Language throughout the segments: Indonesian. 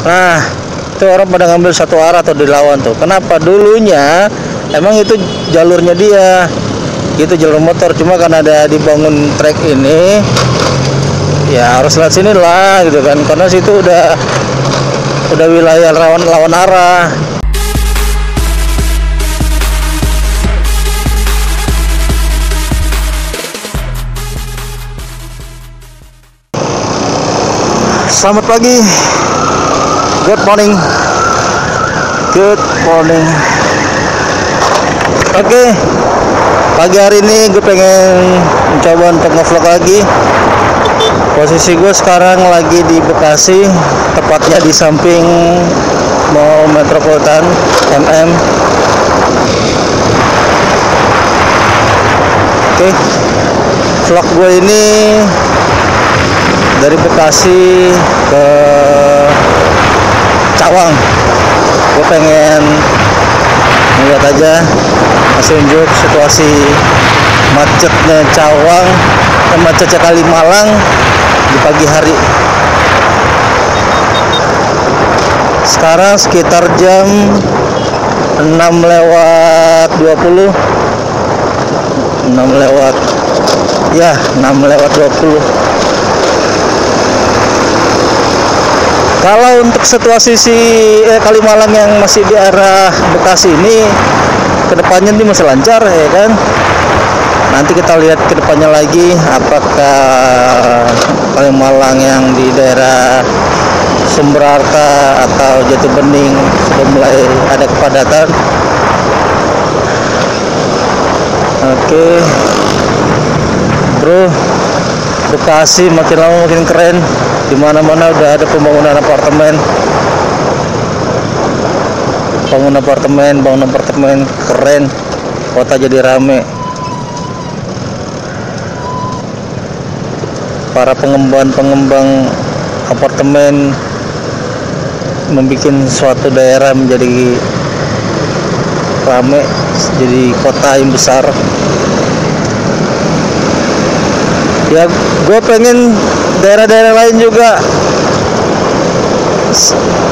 Nah, itu orang pada ngambil satu arah atau dilawan tuh. Kenapa? Dulunya emang itu jalurnya dia. Itu jalur motor cuma karena ada dibangun trek ini ya harus lewat sini lah gitu kan karena situ udah udah wilayah lawan lawan arah Selamat pagi Good morning. Good morning. Oke. Pagi hari ini gue pengen mencoba untuk ngevlog lagi. Posisi gue sekarang lagi di Bekasi Tepatnya di samping Mall Metropolitan MM Oke. Vlog gue ini dari Bekasi ke Cawang gue pengen melihat aja masih unjuk situasi macetnya Cawang dan macetnya Kalimalang di pagi hari. Sekarang sekitar jam 6 lewat 20 6 lewat ya 6 lewat 20 Kalau untuk situasi si eh, Kalimalang yang masih di arah Bekasi ini ke depannya ini masih lancar ya kan. Nanti kita lihat ke depannya lagi apakah Kalimalang yang di daerah Sumber Harta atau Jati Bening sudah mulai ada kepadatan. Oke, bro, Bekasi makin lama makin keren di mana-mana udah ada pembangunan apartemen. Bangun apartemen bangun apartemen keren. Kota jadi rame. Para pengembang-pengembang apartemen membuat suatu daerah menjadi rame jadi kota yang besar ya gue pengen daerah-daerah lain juga.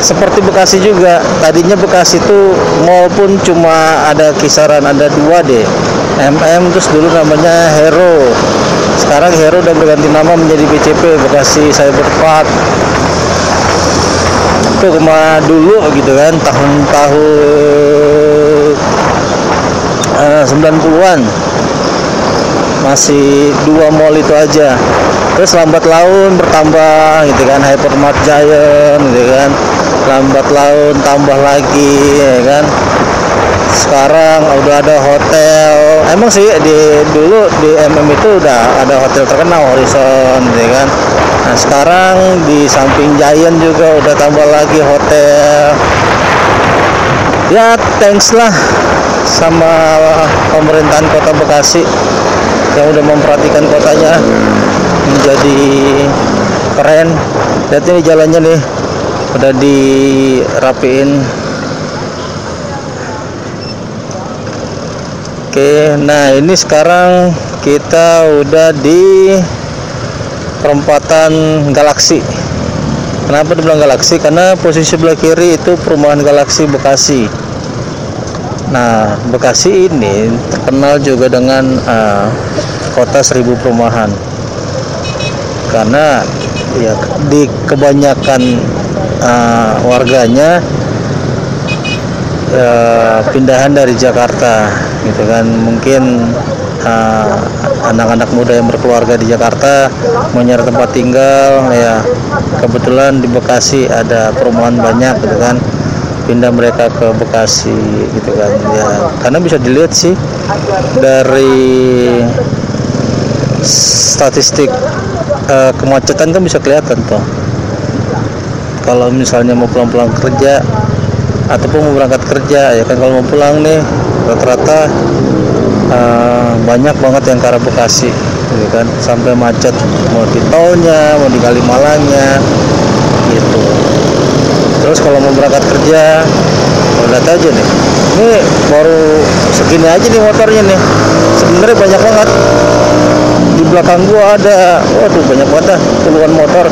Seperti Bekasi juga. Tadinya Bekasi itu maupun cuma ada kisaran ada dua deh. MM terus dulu namanya Hero. Sekarang Hero udah berganti nama menjadi BCP Bekasi Cyber Park. Itu kema dulu gitu kan tahun-tahun uh, 90-an masih dua mall itu aja. Terus lambat laun bertambah gitu kan hypermart giant gitu kan. Lambat laun tambah lagi ya kan. Sekarang udah ada hotel. Emang sih di dulu di MM itu udah ada hotel terkenal Horizon gitu kan. Nah sekarang di samping Giant juga udah tambah lagi hotel. Ya thanks lah sama pemerintahan kota Bekasi yang udah memperhatikan kotanya menjadi keren. Lihat ini jalannya nih udah dirapiin. Oke nah ini sekarang kita udah di perempatan galaksi kenapa dibilang galaksi karena posisi sebelah kiri itu perumahan galaksi Bekasi Nah, Bekasi ini terkenal juga dengan uh, kota seribu perumahan. Karena ya di kebanyakan uh, warganya uh, pindahan dari Jakarta gitu kan. Mungkin anak-anak uh, muda yang berkeluarga di Jakarta nyari tempat tinggal ya kebetulan di Bekasi ada perumahan banyak gitu kan pindah mereka ke Bekasi gitu kan. Ya karena bisa dilihat sih dari statistik uh, kemacetan kan bisa kelihatan tuh kalau misalnya mau pulang-pulang kerja ataupun mau berangkat kerja ya kan kalau mau pulang nih rata-rata uh, banyak banget yang ke arah Bekasi gitu kan. Sampai macet mau di tolnya mau di Kalimalangnya gitu terus kalau mau berangkat kerja lihat aja nih. Ini baru segini aja nih motornya nih. Sebenarnya banyak banget. Di belakang gua ada waduh banyak banget dah puluhan motor.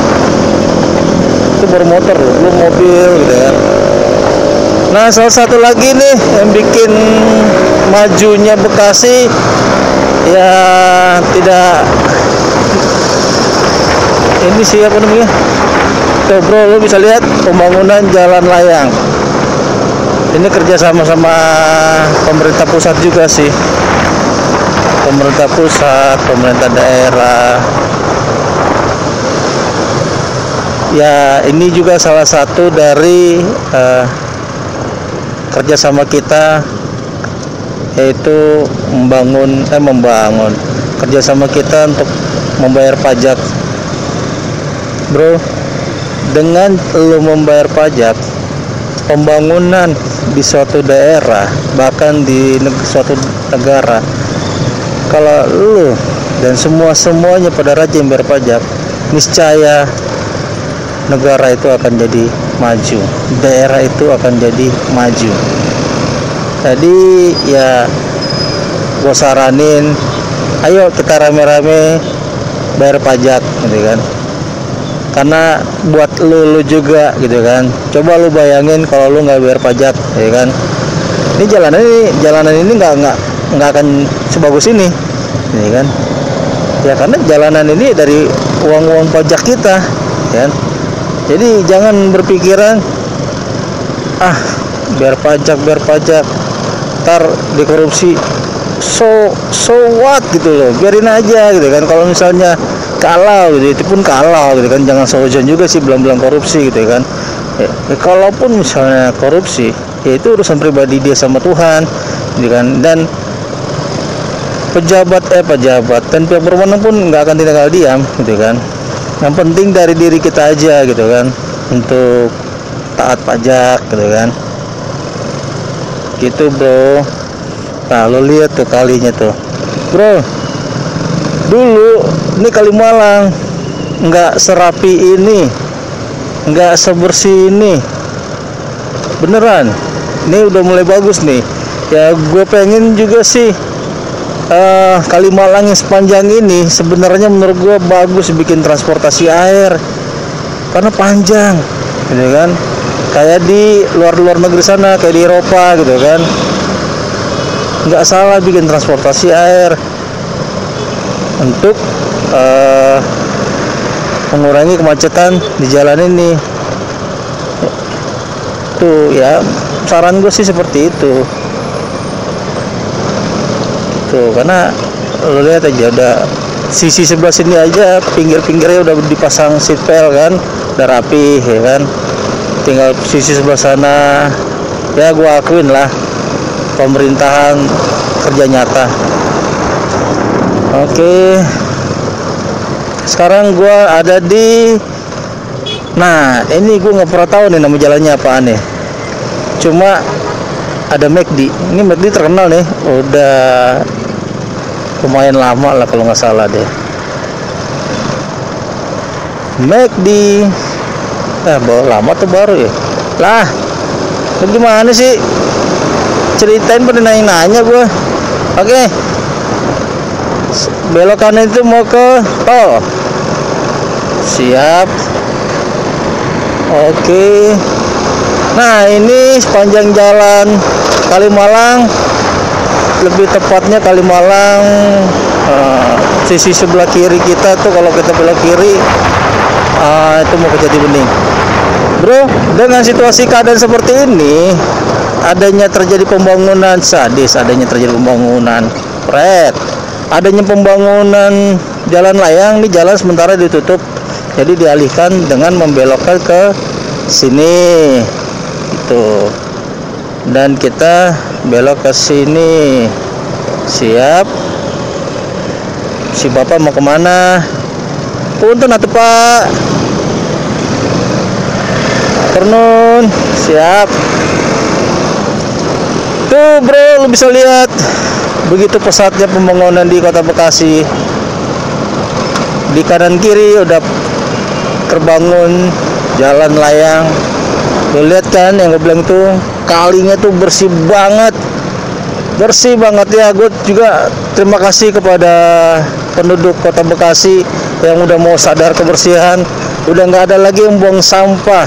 Itu baru motor belum mobil gitu kan nah salah satu lagi nih yang bikin majunya Bekasi ya tidak ini sih apa namanya tuh bro lu bisa lihat pembangunan jalan layang. Ini kerja sama sama pemerintah pusat juga sih. Pemerintah pusat pemerintah daerah. Ya ini juga salah satu dari uh, kerjasama kita yaitu membangun eh membangun kerjasama kita untuk membayar pajak. Bro dengan lo membayar pajak pembangunan di suatu daerah bahkan di suatu negara kalau lo dan semua semuanya pada rajin bayar pajak niscaya negara itu akan jadi maju daerah itu akan jadi maju. Jadi ya gue saranin ayo kita rame-rame bayar pajak gitu kan karena buat lu, lu juga gitu kan. Coba lu bayangin kalau lu nggak bayar pajak ya kan. Ini jalanan ini jalanan ini nggak nggak nggak akan sebagus ini ini kan. Ya karena jalanan ini dari uang-uang pajak kita ya kan. Jadi jangan berpikiran ah biar pajak biar pajak ntar dikorupsi. So so what gitu loh. Biarin aja gitu kan. Kalau misalnya kalah gitu itu pun kalah gitu kan. Jangan sehujan juga sih belum-belum korupsi gitu kan. Ya, ya, kalaupun misalnya korupsi ya itu urusan pribadi dia sama Tuhan gitu kan. Dan pejabat eh pejabat dan pihak berwenang pun nggak akan tinggal diam gitu kan. Yang penting dari diri kita aja gitu kan untuk taat pajak gitu kan. Gitu bro. Nah lihat tuh kalinya tuh. Bro dulu ini kali Malang. Nggak serapi ini. Nggak sebersih ini. Beneran. Ini udah mulai bagus nih. Ya gue pengen juga sih uh, Kalimalang yang sepanjang ini sebenarnya menurut gue bagus bikin transportasi air. Karena panjang gitu kan. Kayak di luar-luar negeri sana kayak di Eropa gitu kan. Nggak salah bikin transportasi air untuk uh, mengurangi kemacetan di jalan ini. Tuh ya saran gue sih seperti itu. Tuh karena lo lihat aja udah sisi sebelah sini aja pinggir-pinggirnya udah dipasang belt kan udah rapi ya kan. Tinggal sisi sebelah sana ya gua akuin lah pemerintahan kerja nyata oke. Sekarang gua ada di nah ini gua nggak pernah tahu nih nama jalannya apaan nih. Cuma ada McD ini McD terkenal nih. Udah lumayan lama lah kalau nggak salah deh. McD eh bawa lama tuh baru ya? Lah gimana sih? Ceritain pada nanya-nanya gue oke. okay. Belok kanan itu mau ke tol. Siap. Oke. Nah ini sepanjang jalan Kalimalang lebih tepatnya Kalimalang uh, sisi sebelah kiri kita tuh kalau kita belok kiri uh, itu mau ke Jati Bening. Bro dengan situasi keadaan seperti ini adanya terjadi pembangunan sadis adanya terjadi pembangunan pret adanya pembangunan jalan layang di jalan sementara ditutup. Jadi dialihkan dengan membelokkan ke sini. Itu dan kita belok ke sini. Siap. Si bapak mau ke mana? Punten atuh pak. Turnun siap. Tuh bro lu bisa lihat begitu pesatnya pembangunan di kota Bekasi. Di kanan kiri udah terbangun jalan layang. Lo lihat kan yang gue bilang tuh kalinya tuh bersih banget. Bersih banget. Ya gue juga terima kasih kepada penduduk kota Bekasi yang udah mau sadar kebersihan. Udah nggak ada lagi yang buang sampah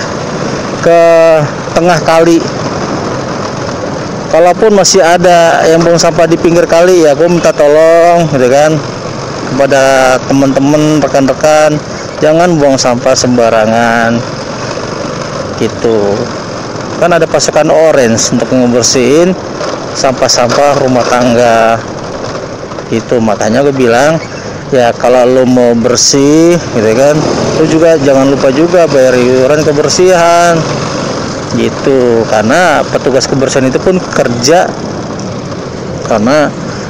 ke tengah kali kalaupun masih ada yang buang sampah di pinggir kali ya gue minta tolong gitu kan kepada teman-teman rekan-rekan jangan buang sampah sembarangan gitu. Kan ada pasukan orange untuk ngebersihin sampah-sampah rumah tangga itu makanya gue bilang ya kalau lo mau bersih gitu kan lo juga jangan lupa juga bayar iuran kebersihan gitu karena petugas kebersihan itu pun kerja karena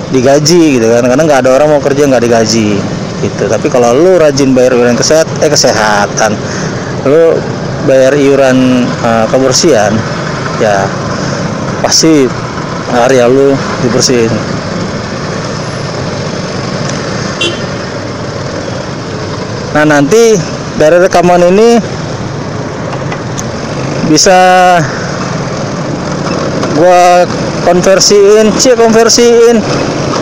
digaji gitu kan. Karena nggak ada orang mau kerja nggak digaji gitu. Tapi kalau lu rajin bayar iuran kesehat eh kesehatan lu bayar iuran uh, kebersihan ya pasti area lu dibersihin. Nah nanti dari rekaman ini bisa gua konversiin sih konversiin.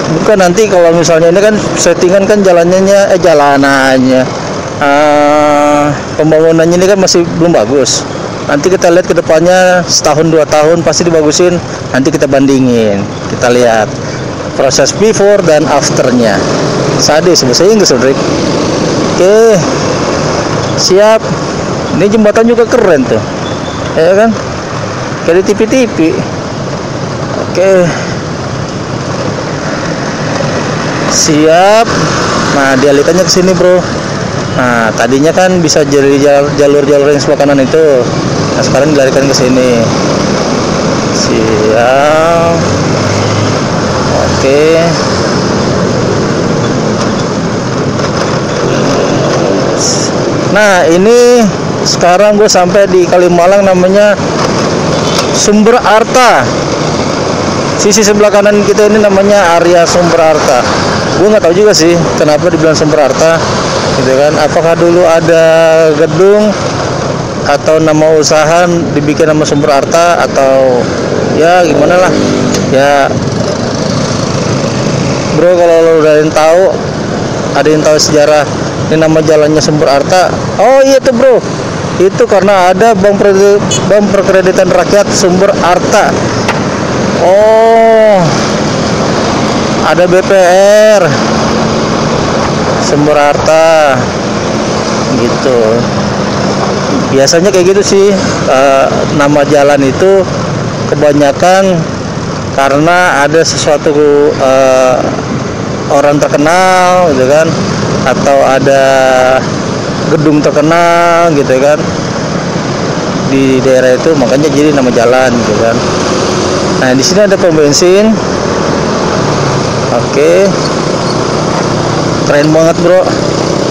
Bukan nanti kalau misalnya ini kan settingan kan jalannya eh jalanannya. Uh, pembangunannya ini kan masih belum bagus. Nanti kita lihat ke depannya setahun dua tahun pasti dibagusin nanti kita bandingin. Kita lihat proses before dan afternya. Sadis bahasa Inggris oke siap. Ini jembatan juga keren tuh ya kan? Kayak TV-TV oke. Siap. Nah dialihkannya ke sini bro. Nah tadinya kan bisa jadi jalur-jalur yang sebelah kanan itu. Nah sekarang dilarikan ke sini. Siap. Oke. Nah ini sekarang gue sampai di Kalimalang namanya Sumber Arta. Sisi sebelah kanan kita ini namanya area Sumber Arta. Gue nggak tahu juga sih kenapa dibilang Sumber Arta, gitu kan? Apakah dulu ada gedung atau nama usaha dibikin nama Sumber Arta atau ya gimana lah? Ya bro kalau lo udah yang tahu ada yang tahu sejarah ini nama jalannya Sumber Arta oh iya tuh bro itu karena ada bank bank perkreditan rakyat Sumber Arta oh. Ada BPR Sumber Arta gitu. Biasanya kayak gitu sih. Uh, nama jalan itu kebanyakan karena ada sesuatu uh, orang terkenal gitu kan? Atau ada gedung terkenal gitu kan. Di daerah itu makanya jadi nama jalan gitu kan. Nah di sini ada pom bensin. Oke. Keren banget bro.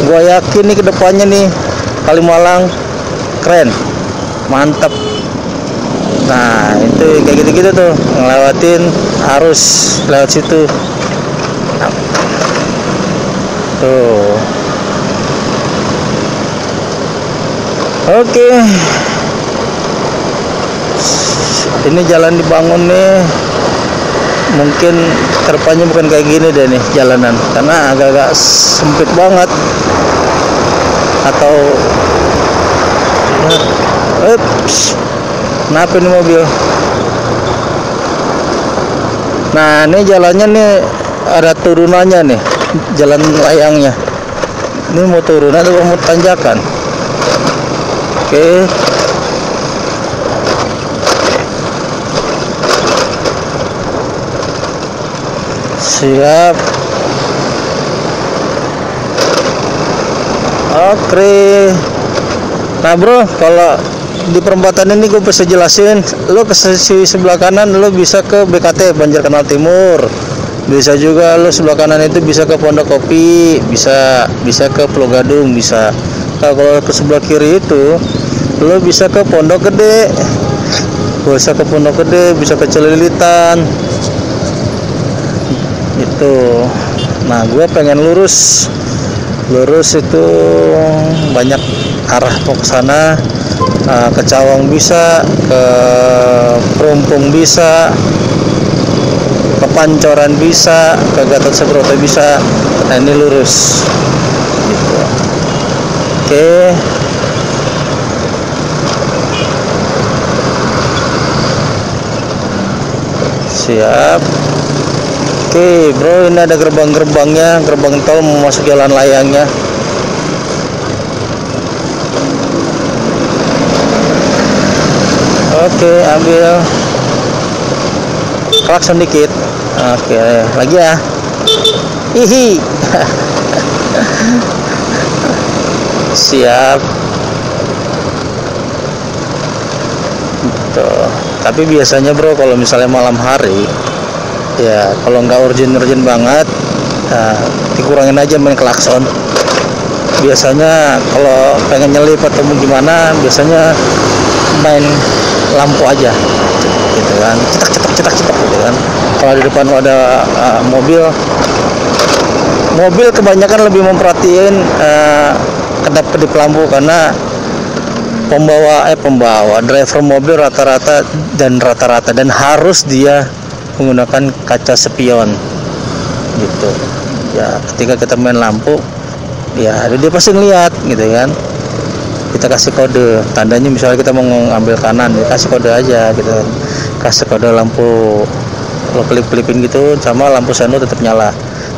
Gua yakin nih ke depannya nih Kalimalang keren. Mantap nah itu kayak gitu-gitu tuh ngelewatin arus lewat situ. Tuh oke. Ini jalan dibangun nih. Mungkin terpanya bukan kayak gini deh nih jalanan. Karena agak-agak sempit banget. Atau Ups, kenapa ini mobil. Nah ini jalannya nih ada turunannya nih. Jalan layangnya. Ini mau turun atau mau tanjakan oke. Siap. Oke. Nah bro kalau di perempatan ini gue bisa jelasin lo ke sisi sebelah kanan lo bisa ke BKT Banjar Kanal Timur. Bisa juga lo sebelah kanan itu bisa ke Pondok Kopi bisa bisa ke Pulau Gadung bisa. Nah, kalau ke sebelah kiri itu lo bisa ke Pondok Gede. Bisa ke Pondok Gede bisa ke Celilitan. Itu. Nah gue pengen lurus. Lurus itu banyak arah mau ke sana. Nah, ke Cawang bisa ke Perumpung bisa ke Pancoran bisa ke Gatot Subroto bisa. Nah ini lurus. Gitu. Oke siap. Oke bro ini ada gerbang-gerbangnya. Gerbang tol mau masuk jalan layangnya. Oke ambil. Klakson dikit. Oke lagi ya. Hihi. Siap. Gitu tapi biasanya bro kalau misalnya malam hari ya kalau nggak urgent-urgent banget nah, dikurangin aja main klakson. Biasanya kalau pengen nyelip atau gimana biasanya main lampu aja gitu kan. Cetak cetak cetak cetak gitu kan. Kalau di depan ada uh, mobil mobil kebanyakan lebih memperhatiin uh, kedap kedip lampu karena pembawa eh pembawa driver mobil rata-rata dan rata-rata dan harus dia menggunakan kaca spion. Gitu. Ya ketika kita main lampu ya dia pasti ngeliat gitu kan. Kita kasih kode tandanya misalnya kita mau ngambil kanan ya kasih kode aja gitu kan. Kasih kode lampu lo kelip-kelipin gitu sama lampu seno tetap nyala.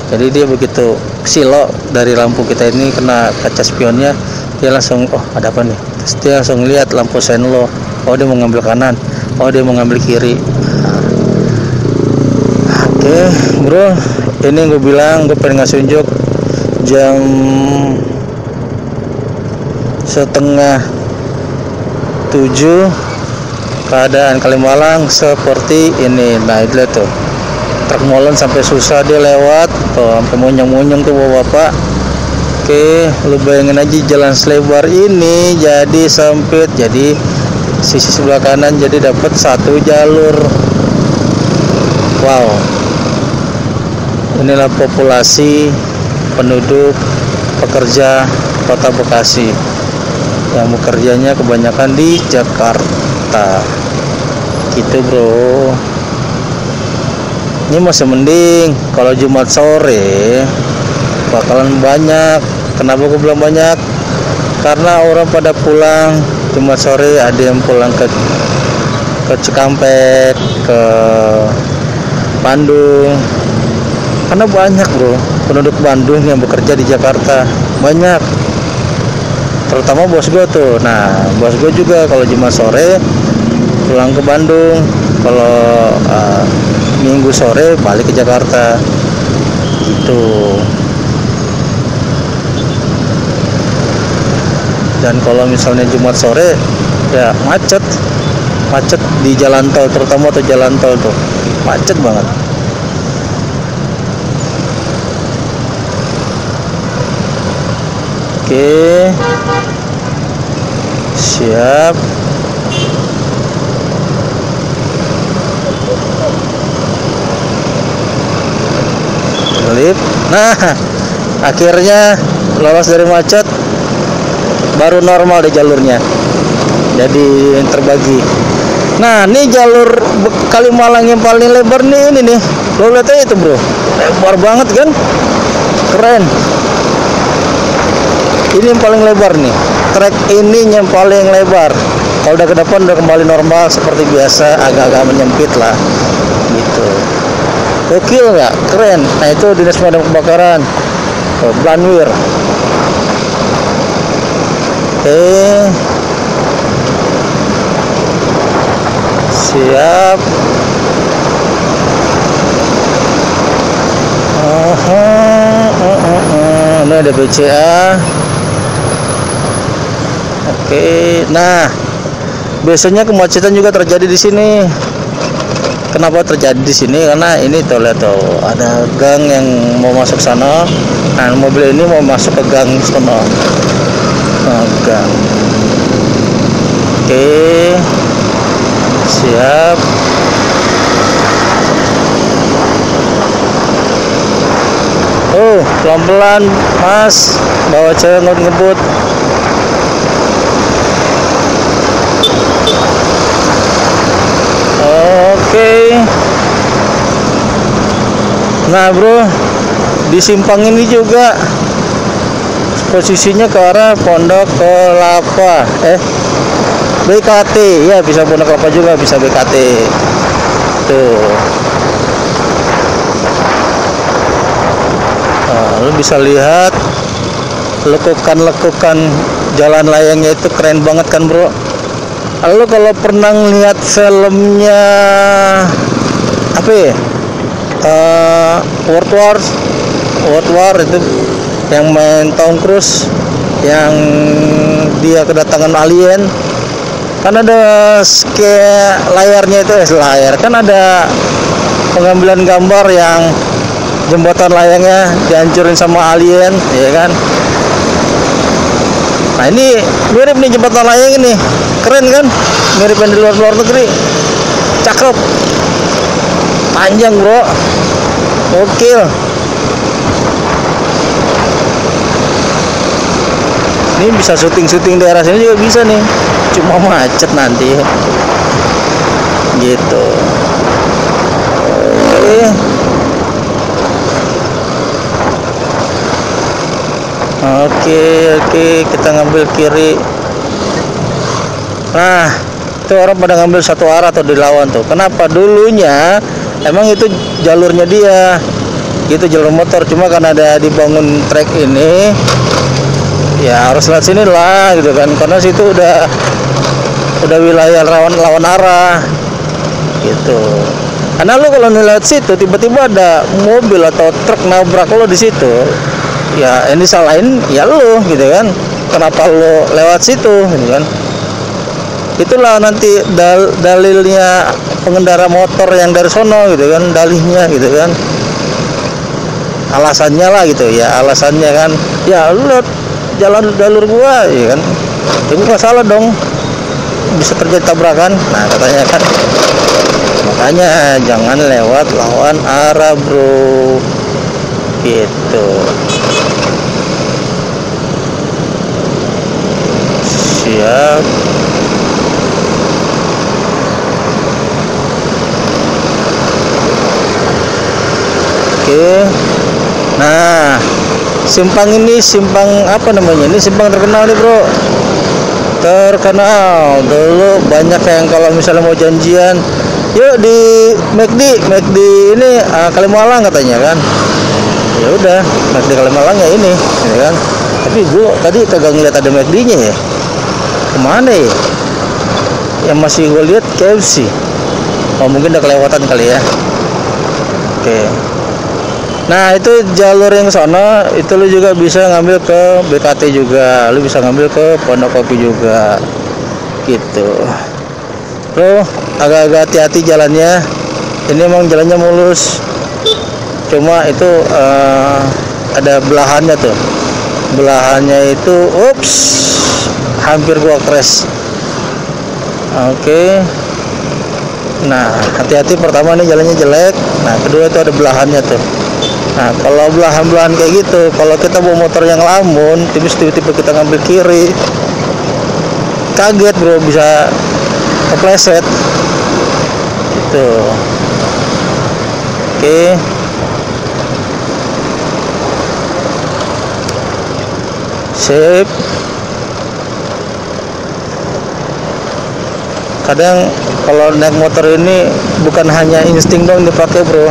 Jadi dia begitu silo dari lampu kita ini kena kaca spionnya dia langsung oh ada apa nih dia langsung lihat lampu lo. Oh dia mau ngambil kanan. Oh dia mau ngambil kiri. Oke okay, bro. Ini gue bilang gue pengen ngasih unjuk jam setengah tujuh keadaan Kalimalang seperti ini. Nah itu tuh. Truk molen sampai susah dia lewat. Tuh sampai munyong-munyong tuh bawa bapak oke lu bayangin aja jalan selebar ini jadi sempit. Jadi sisi sebelah kanan jadi dapat satu jalur. Wow. Inilah populasi penduduk pekerja kota Bekasi yang bekerjanya kebanyakan di Jakarta. Gitu bro. Ini masih mending. Kalau Jumat sore bakalan banyak kenapa gue bilang banyak? Karena orang pada pulang Jumat sore ada yang pulang ke ke Cikampek ke Bandung. Karena banyak bro. Penduduk Bandung yang bekerja di Jakarta. Banyak. Terutama bos gue tuh. Nah bos gue juga kalau Jumat sore pulang ke Bandung. Kalau uh, Minggu sore balik ke Jakarta. Gitu dan kalau misalnya Jumat sore ya macet macet di jalan tol terutama tuh jalan tol tuh macet banget Oke. Siap. Lip. Nah, akhirnya lolos dari macet. Baru normal di jalurnya. Jadi terbagi. Nah, ini jalur Kalimalang yang paling lebar nih ini nih. Lo lihat aja itu, Bro. Lebar banget kan? Keren ini yang paling lebar nih trek ini yang paling lebar kalau udah ke depan udah kembali normal seperti biasa agak-agak menyempit lah gitu gokil nggak keren nah itu dinas pemadam kebakaran oh, Blanwir oke siap uh -huh, uh -huh. ini ada BCA Oke, nah biasanya kemacetan juga terjadi di sini. Kenapa terjadi di sini? Karena ini tuh lihat tuh ada gang yang mau masuk sana. Nah mobil ini mau masuk ke gang sana. Oke, siap. Oh, pelan-pelan, Mas. Bawa cewek ngebut. Oke. Nah, Bro, di simpang ini juga posisinya ke arah Pondok Kelapa. Eh, BKT. Ya, bisa Pondok Kelapa juga, bisa BKT. tuh nah, lu bisa lihat lekukan-lekukan jalan layangnya itu keren banget kan bro Lalu kalau pernah lihat filmnya apa ya uh, World War World War itu yang main Tom Cruise yang dia kedatangan alien. Kan ada kayak layarnya itu eh, layar. Kan ada pengambilan gambar yang jembatan layangnya dihancurin sama alien ya kan? Nah ini mirip nih jembatan layang ini. Keren kan? Mirip yang di luar luar negeri. Cakep. Panjang bro. Oke ini bisa syuting-syuting daerah sini juga bisa nih. Cuma macet nanti. Gitu. Oke. Oke oke. Kita ngambil kiri. Nah itu orang pada ngambil satu arah atau dilawan tuh. Kenapa? Dulunya emang itu jalurnya dia. Itu jalur motor. Cuma karena ada dibangun trek ini ya harus lewat sini lah gitu kan. Karena situ udah udah wilayah lawan lawan arah gitu. Karena lu kalau ngeliat situ tiba-tiba ada mobil atau truk nabrak lo di situ ya ini salahin ya lu gitu kan. Kenapa lo lewat situ gitu kan. Itulah nanti dal dalilnya pengendara motor yang dari sono gitu kan dalihnya gitu kan. Alasannya lah gitu ya alasannya kan. Ya lu lihat jalan jalur gua ya kan? Itu nggak salah dong. Bisa terjadi tabrakan. Nah katanya kan. Makanya jangan lewat lawan arah bro. Gitu. Siap. Oke. Nah simpang ini simpang apa namanya? Ini simpang terkenal nih bro. Terkenal. Dulu banyak yang kalau misalnya mau janjian yuk di McD McD ini uh, Kalimalang katanya kan? Ya udah McD Kalimalang ya ini ya kan? Tapi gua tadi kagak ngeliat ada McD nya ya. Ke mana ya? Yang masih gue lihat KFC oh mungkin udah kelewatan kali ya. Oke Nah itu jalur yang sana itu lu juga bisa ngambil ke BKT juga, lu bisa ngambil ke Pondok Kopi juga, gitu. Lo agak-agak hati-hati jalannya. Ini emang jalannya mulus, cuma itu uh, ada belahannya tuh. Belahannya itu, ups, hampir gua crash. Oke. Okay. Nah, hati-hati pertama nih jalannya jelek. Nah, kedua itu ada belahannya tuh. Nah kalau belahan-belahan kayak gitu Kalau kita bawa motor yang lamun Tiba-tiba kita ngambil kiri Kaget bro bisa Kepleset. Gitu. Oke. Sip. Kadang kalau naik motor ini bukan hanya insting dong dipakai bro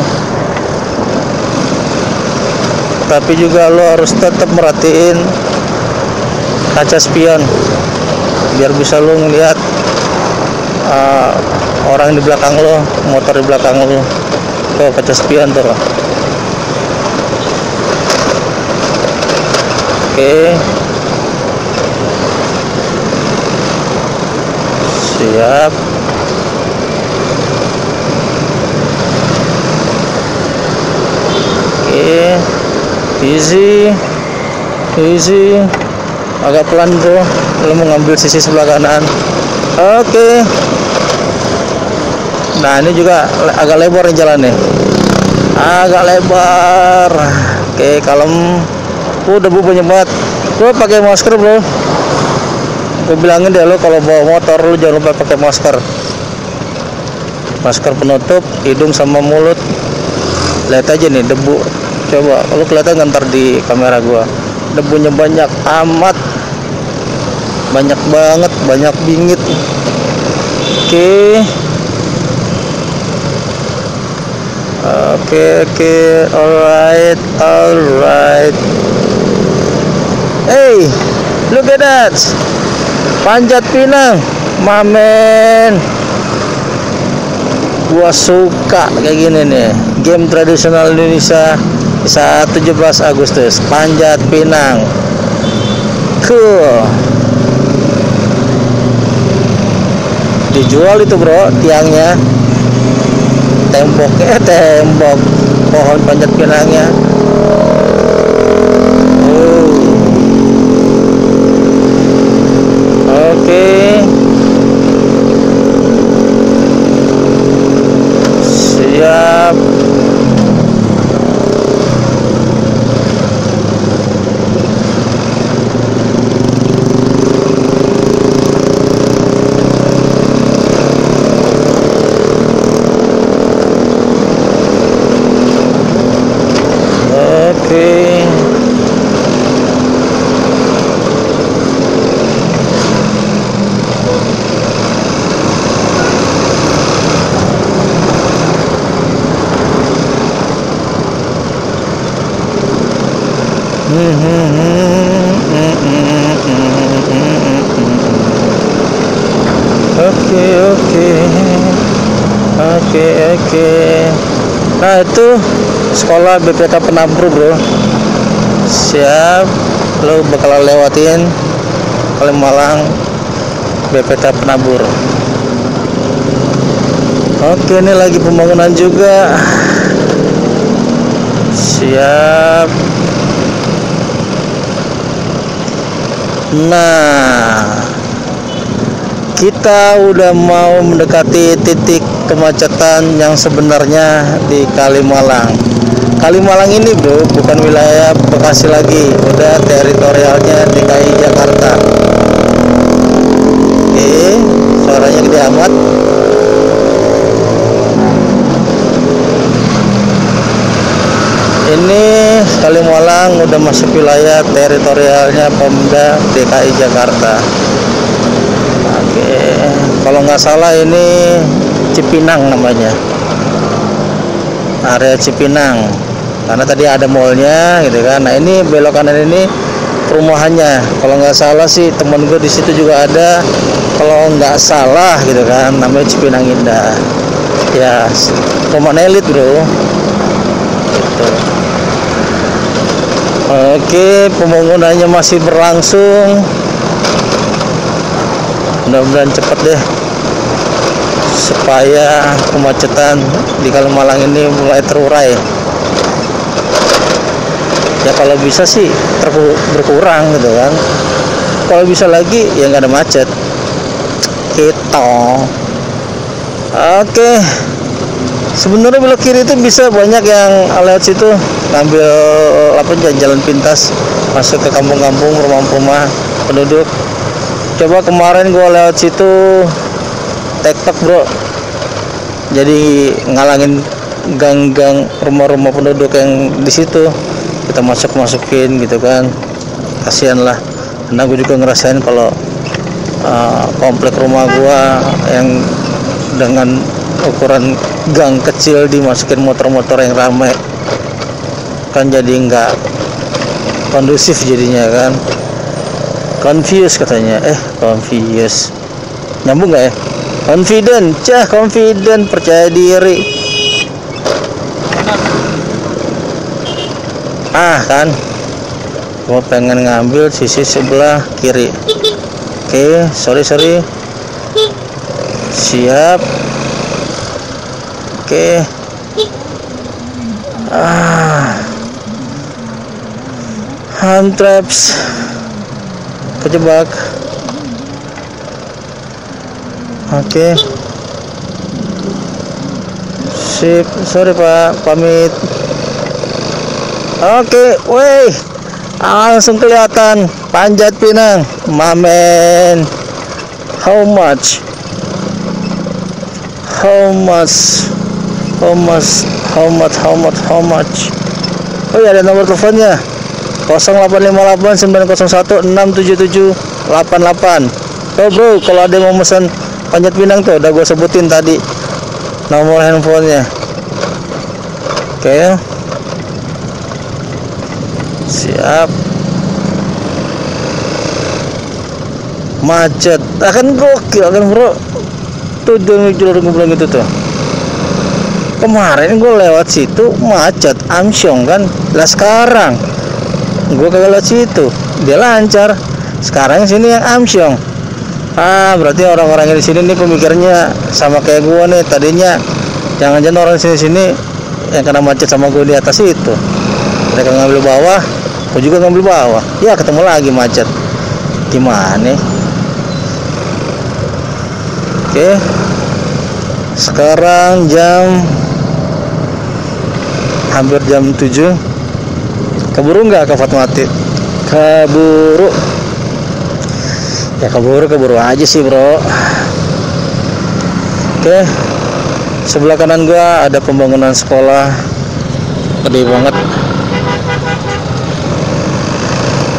tapi juga lo harus tetap merhatiin kaca spion. Biar bisa lo ngeliat uh, orang di belakang lo motor di belakang lo. Tuh kaca spion tuh oke. Siap. Oke easy. Easy. Agak pelan tuh lo mau ngambil sisi sebelah kanan. Oke. Okay. nah ini juga agak lebar nih jalannya. Agak lebar. Oke okay, kalem. Uh debu banyak banget. Lo pakai masker bro. Gue bilangin deh lo kalau bawa motor lo jangan lupa pakai masker. Masker penutup hidung sama mulut. Lihat aja nih debu coba lu kelihatan ntar di kamera gua. Debunya banyak amat. Banyak banget banyak bingit. Oke. Oke oke. Alright alright. Hey look at that. Panjat Pinang. Mamen. Gua suka kayak gini nih. Game tradisional Indonesia saat 17 Agustus Panjat Pinang. Cool. Dijual itu bro tiangnya. Tembok eh tembok. Pohon panjat pinangnya. Oke. Siap Oke oke. Oke oke. Nah itu sekolah BPK Penabur bro Siap. Lo bakal lewatin Kalimalang BPK Penabur Oke ini lagi pembangunan juga. Siap Nah kita udah mau mendekati titik kemacetan yang sebenarnya di Kalimalang. Kalimalang ini bro bukan wilayah Bekasi lagi udah teritorialnya DKI Jakarta. Oke suaranya gede amat. Ini Kalimalang udah masuk wilayah teritorialnya Pemda DKI Jakarta. Oke kalau nggak salah ini Cipinang namanya. Area Cipinang. Karena tadi ada mallnya gitu kan. Nah ini belok kanan ini perumahannya. Kalau nggak salah sih temen gue di situ juga ada. Kalau nggak salah gitu kan namanya Cipinang Indah. Ya rumah elit bro Oke, pembangunannya masih berlangsung. Mudah-mudahan cepat deh. Supaya kemacetan di Kalimalang ini mulai terurai. Ya kalau bisa sih berkurang gitu kan. Kalau bisa lagi ya nggak ada macet. Gitu. Oke sebenarnya belok kiri itu bisa banyak yang lewat situ. Ngambil apa jalan pintas. Masuk ke kampung-kampung rumah-rumah penduduk. Coba kemarin gua lewat situ tektok bro. Jadi ngalangin gang-gang rumah-rumah penduduk yang di situ. Kita masuk masukin gitu kan. Kasihan lah. Karena gue juga ngerasain kalau uh, komplek rumah gua yang dengan ukuran gang kecil dimasukin motor-motor yang ramai kan jadi nggak kondusif jadinya kan. Confused katanya. Eh confused. Nyambung nggak ya? Confident. Cah confident. Percaya diri. Ah kan? Gua pengen ngambil sisi sebelah kiri. Oke okay, sorry sorry. Siap oke. Okay. ah. Hand traps. Kejebak. Oke. Okay. sip. Sorry pak. Pamit. Oke. Okay. weh. Langsung kelihatan. Panjat pinang. Mamen. How much? How much how much how much how much how much? Oh ya ada nomor teleponnya. 0858 901 677 88 oh bro kalau ada mau pesan panjat pinang tuh udah gue sebutin tadi. Nomor handphonenya. Oke. Siap. Macet. Akan gokil kan bro. Tuh jangan jalur gue bilang gitu tuh kemarin gue lewat situ macet amsyong kan? Lah sekarang gue kagak lewat situ. Dia lancar. Sekarang sini yang amsyong ah berarti orang-orang di sini nih pemikirnya sama kayak gue nih. Tadinya jangan-jangan orang sini sini yang kena macet sama gue di atas itu. Mereka ngambil bawah gue juga ngambil bawah. Ya ketemu lagi macet. Gimana oke. Sekarang jam hampir jam 7 keburu nggak ke Fatmati keburu. Ya keburu keburu aja sih bro. Oke. Sebelah kanan gua ada pembangunan sekolah. Gede banget.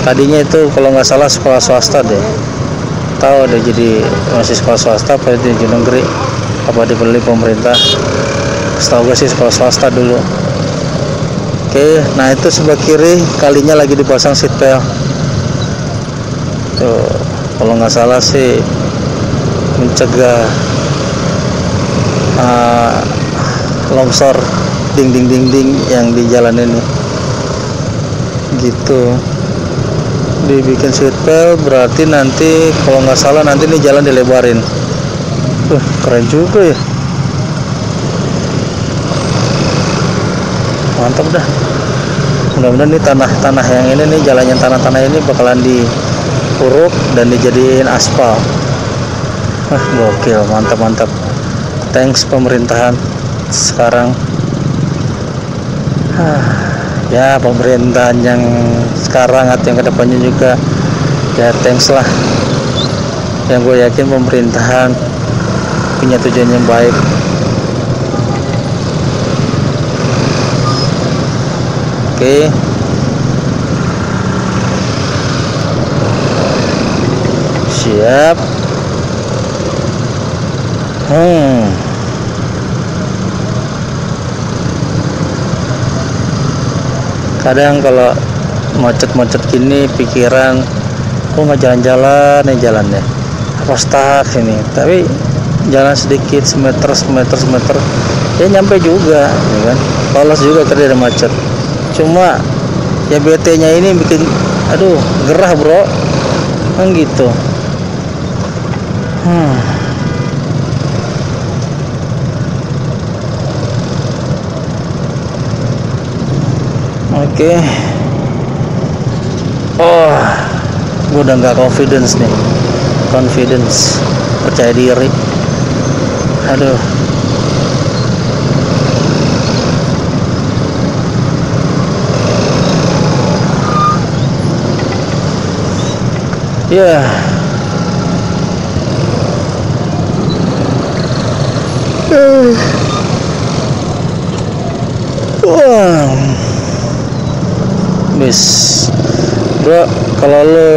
Tadinya itu kalau nggak salah sekolah swasta deh. Tahu deh jadi masih sekolah swasta apa di negeri? Apa dibeli pemerintah? Setahu gue sih sekolah swasta dulu oke nah itu sebelah kiri kalinya lagi dipasang seat belt. Tuh kalau nggak salah sih mencegah uh, longsor ding ding ding ding yang di jalan ini. Gitu. Dibikin seatbelt berarti nanti kalau nggak salah nanti ini jalan dilebarin. Uh, keren juga ya mantap dah. Mudah-mudahan nih tanah-tanah yang ini nih jalannya tanah-tanah ini bakalan diuruk dan dijadiin aspal. Ah gokil. Mantap mantap thanks pemerintahan sekarang. Ah ya pemerintahan yang sekarang atau yang ke depannya juga ya thanks lah. Yang gue yakin pemerintahan punya tujuan yang baik oke. Siap. Hmm. Kadang kalau macet-macet gini pikiran kok nggak jalan-jalan nih jalannya? Apa stuck ini. Tapi jalan sedikit semeter semeter semeter ya nyampe juga ya kan? Lolos juga tadi ada macet cuma ya BT nya ini bikin aduh gerah bro. Kan gitu. Hmm. Oke. Okay. oh gue udah nggak confidence nih. Confidence. Percaya diri. Aduh ya yeah. Wow bis bro kalau lu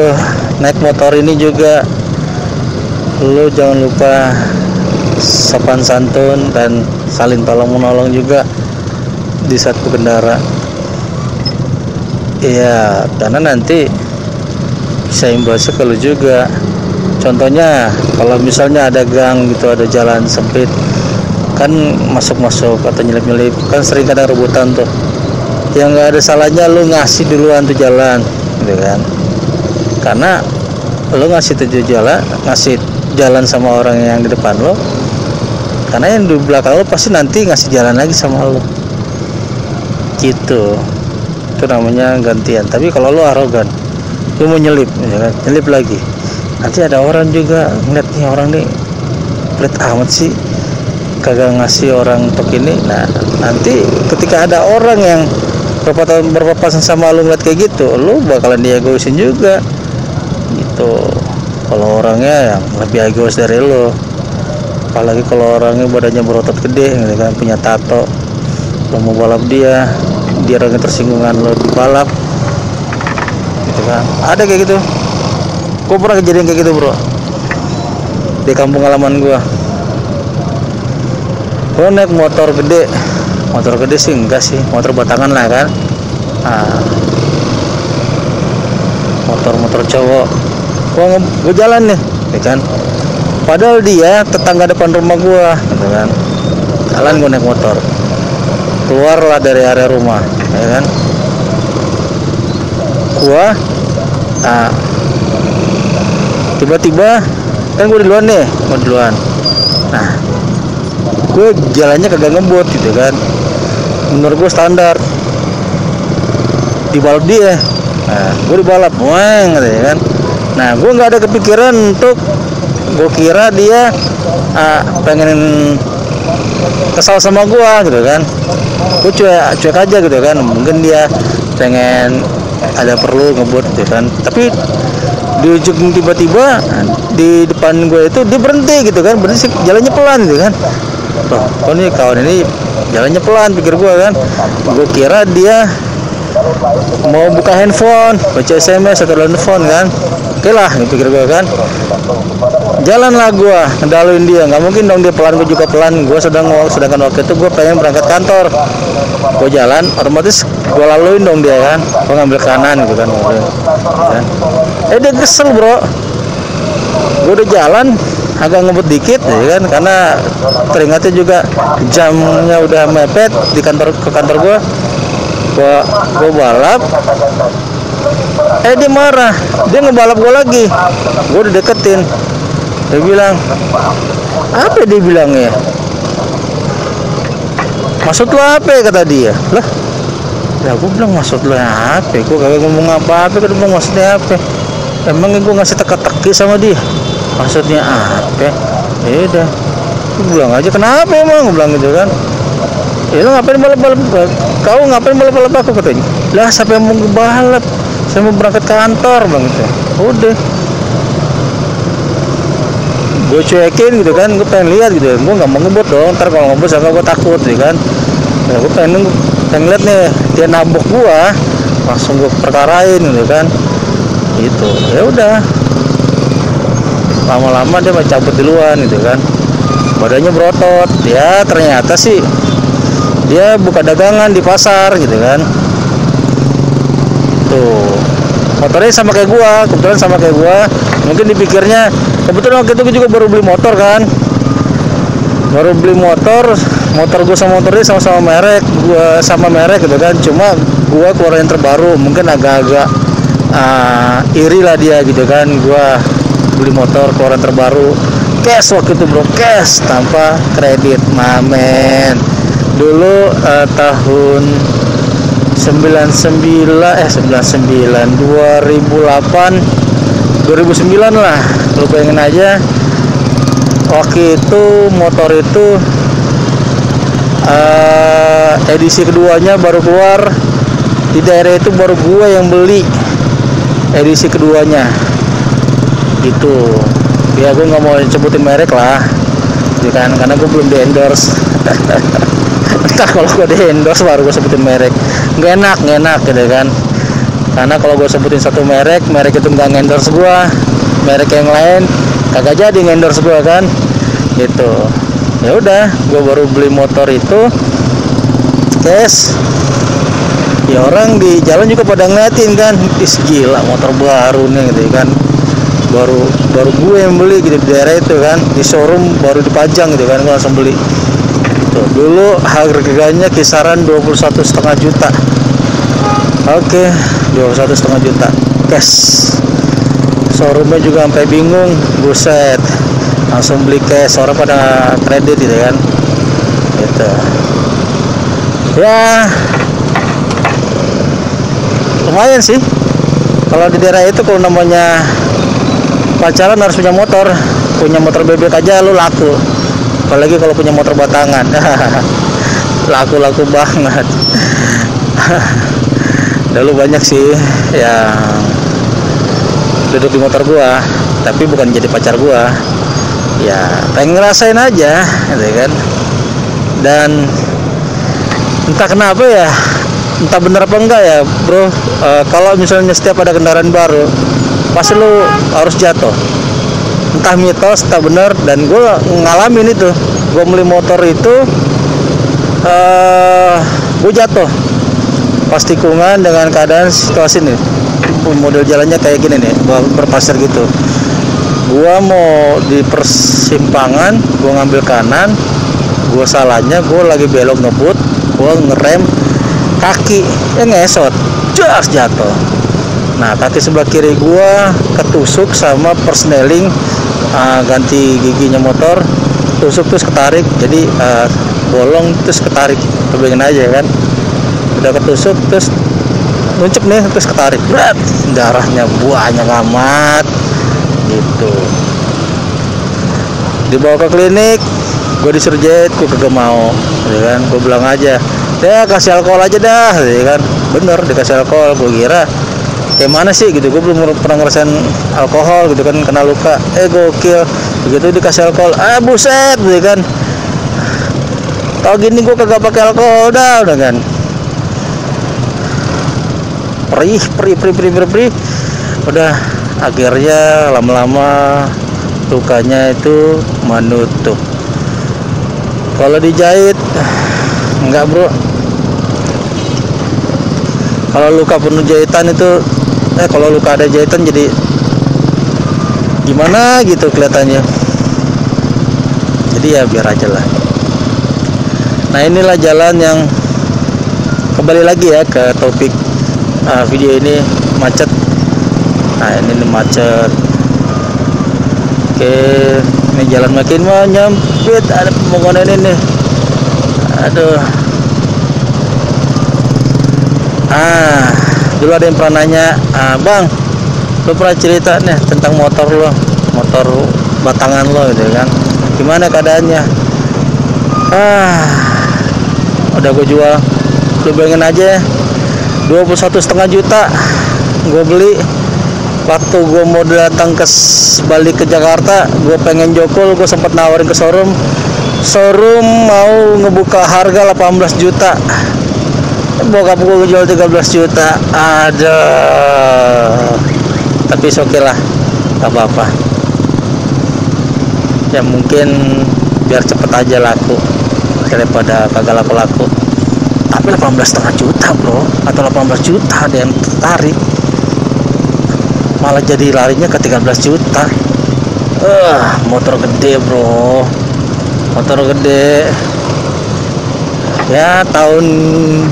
naik motor ini juga lu jangan lupa sopan santun dan saling tolong menolong juga di saat berkendara. Iya karena nanti bisa imbasnya kalau juga. Contohnya kalau misalnya ada gang gitu ada jalan sempit kan masuk-masuk atau nyelip-nyelip kan sering kadang rebutan tuh. Yang nggak ada salahnya lu ngasih duluan tuh jalan gitu kan. Karena lu ngasih tujuh jalan ngasih jalan sama orang yang di depan lo karena yang di belakang lo pasti nanti ngasih jalan lagi sama lo gitu. Itu namanya gantian. Tapi kalau lo arogan lu mau nyelip ya kan? Nyelip lagi. Nanti ada orang juga ngeliat nih orang nih pelit amat sih. Kagak ngasih orang untuk ini. Nah nanti ketika ada orang yang berapa tahun berpapasan sama lu ngeliat kayak gitu lu bakalan diegoisin juga. Gitu. Kalau orangnya yang lebih egois dari lu. Apalagi kalau orangnya badannya berotot gede gitu kan punya tato. Lo mau balap dia dia orangnya tersinggungan lo balap gitu kan. Ada kayak gitu. Gue pernah kejadian kayak gitu bro. Di kampung halaman gua. Gue naik motor gede. Motor gede sih enggak sih. Motor batangan lah kan. Nah, motor-motor cowok. Gua, nge- gua jalan nih ya kan. Padahal dia tetangga depan rumah gua gitu kan. Jalan gua naik motor. Keluarlah dari area rumah ya kan. Gua ah, tiba-tiba kan gue duluan nih gue duluan. Nah gue jalannya kagak ngebut gitu kan. Menurut gue standar. Dibalap dia. Nah gue dibalap weng gitu kan. Nah gue nggak ada kepikiran untuk gue kira dia ah, pengen kesal sama gue gitu kan. Gue cuek cuek aja gitu kan. Mungkin dia pengen ada perlu ngebut gitu kan. Tapi di ujung tiba-tiba di depan gue itu dia berhenti gitu kan. Berhenti jalannya pelan gitu kan. Loh kok nih kawan ini jalannya pelan pikir gue kan. Gue kira dia mau buka handphone baca SMS atau handphone kan. Oke lah pikir gue kan jalan lah gue ngedaluin dia. Nggak mungkin dong dia pelan gue juga pelan. Gue sedang sedangkan waktu itu gue pengen berangkat kantor. Gue jalan otomatis gue laluin dong dia kan? Gue ngambil kanan gitu kan mobil. Kan. eh dia kesel bro. Gue udah jalan agak ngebut dikit ya kan? Karena teringatnya juga jamnya udah mepet di kantor ke kantor gue gue gue balap. Eh dia marah. Dia ngebalap gue lagi. Gue udah deketin dia bilang apa dia bilangnya maksud lo apa ya?" kata dia? Lah ya gue bilang maksud lo apa? Gue kagak ngomong apa-apa gue bilang maksudnya apa? Emang gue ngasih teka-teki sama dia? Maksudnya apa? Ya udah gue bilang aja kenapa emang? Gue bilang gitu kan. Ya lu ngapain balap-balap? Kau ngapain balap-balap aku katanya. Lah siapa yang mau balap? Saya mau berangkat kantor bang gitu udah gue cuekin gitu kan gue pengen lihat gitu. Gue nggak mau ngebut dong. Ntar kalau ngebut sama gue takut gitu kan. Ya, gue pengen pengen lihat nih dia nabok gue langsung gue perkarain gitu kan. Gitu. Ya udah. Lama-lama dia mau cabut duluan gitu kan. Badannya berotot. Ya ternyata sih dia buka dagangan di pasar gitu kan. Tuh. Motornya sama kayak gua kebetulan sama kayak gua mungkin dipikirnya kebetulan waktu itu gua juga baru beli motor kan. Baru beli motor motor gua sama motor dia sama-sama merek gua sama merek gitu kan. Cuma gua keluar yang terbaru mungkin agak-agak ah, iri lah dia gitu kan. Gua beli motor keluaran terbaru. Cash waktu itu bro cash tanpa kredit mamen. Dulu eh, tahun 99 eh 99 2008 2009 lah. Lu bayangin aja waktu itu motor itu eh, edisi keduanya baru keluar. Di daerah itu baru gua yang beli edisi keduanya. Gitu. Ya gue nggak mau sebutin merek lah. Gitu kan karena gue belum di endorse entah kalau gue di endorse baru gue sebutin merek. Nggak enak nggak enak gitu kan karena kalau gue sebutin satu merek merek itu nggak endorse gue merek yang lain kagak jadi endorse gue kan. Gitu. Ya udah gue baru beli motor itu cash. Ya orang di jalan juga pada ngeliatin kan is gila motor baru nih gitu kan. Baru baru gue yang beli gitu di daerah itu kan di showroom baru dipajang gitu kan gue langsung beli. Tuh dulu harganya kisaran 21 setengah juta. Oke 21 setengah juta cash. Showroomnya juga sampai bingung buset langsung beli cash. Orang pada kredit gitu kan. Gitu. Ya lumayan sih. Kalau di daerah itu kalau namanya pacaran harus punya motor. Punya motor bebek aja lu laku. Apalagi kalau punya motor batangan. Laku-laku banget dulu banyak sih yang duduk di motor gua tapi bukan jadi pacar gua. Ya pengen ngerasain aja gitu kan. Dan entah kenapa ya entah bener apa enggak ya bro. Eh, kalau misalnya setiap ada kendaraan baru pasti lu harus jatuh. Entah mitos entah bener dan gue ngalamin itu. Gue beli motor itu uh, gue jatuh pas tikungan dengan keadaan situasi nih. Model jalannya kayak gini nih berpasir gitu. Gua mau di persimpangan gua ngambil kanan gua salahnya gua lagi belok ngebut gua ngerem kaki yang ngesot jas jatuh. Nah kaki sebelah kiri gua ketusuk sama persneling uh, ganti giginya motor tusuk terus ketarik jadi uh, bolong terus ketarik kebayangin aja kan udah ketusuk terus nuncep nih terus ketarik. Berat. Darahnya banyak amat gitu. Dibawa ke klinik gue disuruh jahit gue kagak mau ya kan? Gue bilang aja ya kasih alkohol aja dah ya kan? Bener dikasih alkohol gue kira kayak mana sih? Gitu gue belum pernah ngerasain alkohol gitu kan? Kena luka. Eh gokil. Begitu dikasih alkohol ah buset gitu kan? Tau gini gue kagak pakai alkohol dah udah kan perih perih perih perih perih, perih. udah akhirnya lama-lama lukanya itu menutup. Kalau dijahit enggak bro. Kalau luka penuh jahitan itu eh kalau luka ada jahitan jadi gimana gitu kelihatannya. Jadi ya biar aja lah. Nah inilah jalan yang kembali lagi ya ke topik uh, video ini macet. Nah ini nih macet. Oke ini jalan makin menyempit ada pembangunan ini. Aduh. Ah dulu ada yang pernah nanya ah, bang lu pernah cerita nih tentang motor lo motor batangan lo gitu kan. Gimana keadaannya? Ah udah gue jual. Lu bayangin aja 21 setengah juta gue beli. Waktu gue mau datang ke balik ke Jakarta gue pengen jokol gue sempat nawarin ke showroom. Showroom mau ngebuka harga 18 juta. Bokap gue jual 13 juta. Ada tapi oke lah gak apa-apa. Ya mungkin biar cepet aja laku daripada kagak laku-laku tapi 18 setengah juta bro. Atau 18 juta ada yang tertarik. Malah jadi larinya ke 13 juta. Uh, motor gede bro. Motor gede. Ya tahun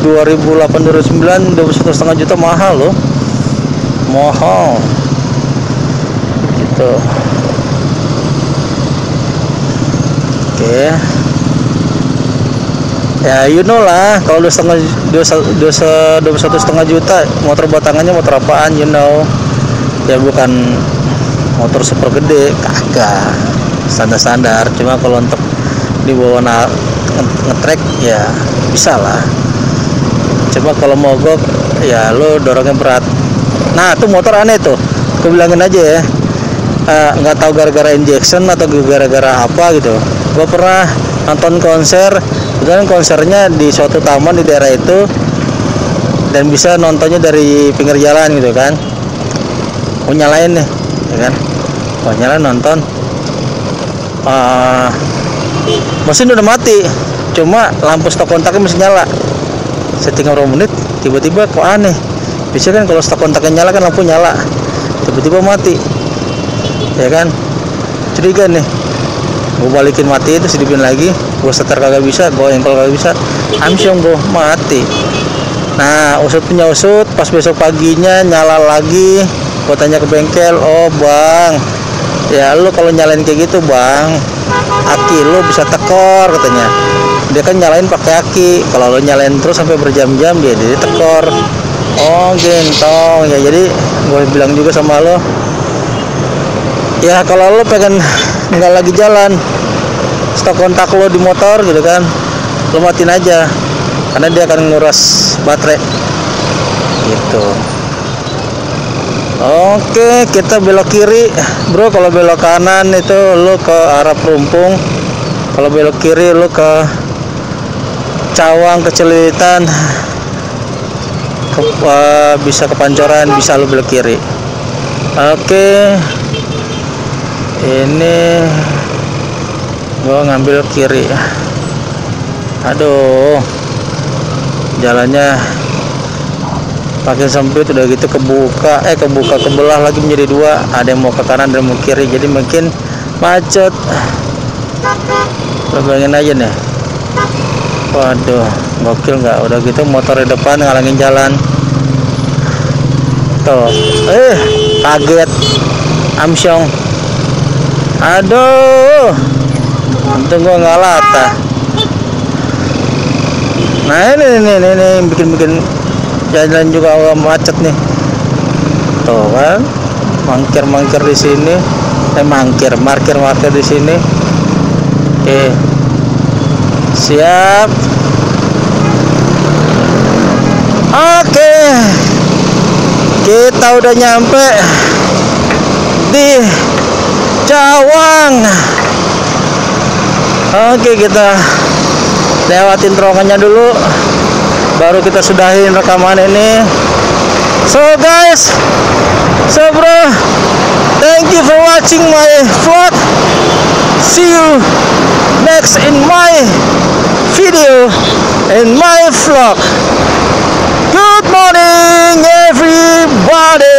2008 2009 21 setengah juta mahal loh. Mahal. Gitu. Oke. okay ya you know lah kalau dua setengah dua dua satu setengah juta motor batangannya motor apaan you know? Ya bukan motor super gede kagak. Standar standar cuma kalau untuk dibawa na ngetrek ya bisa lah. Coba kalau mogok ya lo dorongnya berat. Nah tuh motor aneh tuh aku bilangin aja ya. Nggak uh, tahu gara-gara injection atau gara-gara apa gitu. Gue pernah nonton konser dan konsernya di suatu taman di daerah itu dan bisa nontonnya dari pinggir jalan gitu kan. Mau nyalain nih ya kan? Mau nyalain nonton. Uh, mesin udah mati cuma lampu stok kontaknya masih nyala. Setting beberapa menit tiba-tiba kok aneh. Biasanya kan kalau stok kontaknya nyala kan lampu nyala. Tiba-tiba mati ya kan? Curiga nih gue balikin mati itu sedipin lagi. Gue setar kagak bisa gue engkol kagak bisa. Amsyong bro mati. Nah usut punya usut pas besok paginya nyala lagi. Gue tanya ke bengkel oh bang ya lu kalau nyalain kayak gitu bang aki lu bisa tekor katanya. Dia kan nyalain pakai aki. Kalau lu nyalain terus sampai berjam-jam dia jadi tekor. Oh gentong. Ya jadi gue bilang juga sama lo ya kalau lo pengen nggak lagi jalan. Stok kontak lo di motor gitu kan. Lo matiin aja. Karena dia akan nguras baterai. Gitu. Oke kita belok kiri. Bro kalau belok kanan itu lo ke arah perumpung kalau belok kiri lo ke cawang kecelitan ke, uh, bisa ke pancoran bisa lo belok kiri. Oke ini gua ngambil kiri. Aduh jalannya makin sempit udah gitu kebuka. Eh kebuka kebelah lagi menjadi dua. Ada yang mau ke kanan dan mau kiri. Jadi makin macet. Lo bayangin aja nih. Waduh gokil nggak? Udah gitu motor di depan ngalangin jalan. Tuh. Eh kaget. Amsyong aduh. Untung gua nggak latah. Nah ini ini ini, ini bikin-bikin jalan juga agak macet nih. Tuh kan mangkir mangkir di sini. Eh mangkir markir markir di sini. Oke siap. Oke. Kita udah nyampe di Cawang. Oke kita lewatin terowongannya dulu. Baru kita sudahin rekaman ini. So guys so bro thank you for watching my vlog. See you next in my video in my vlog. Good morning everybody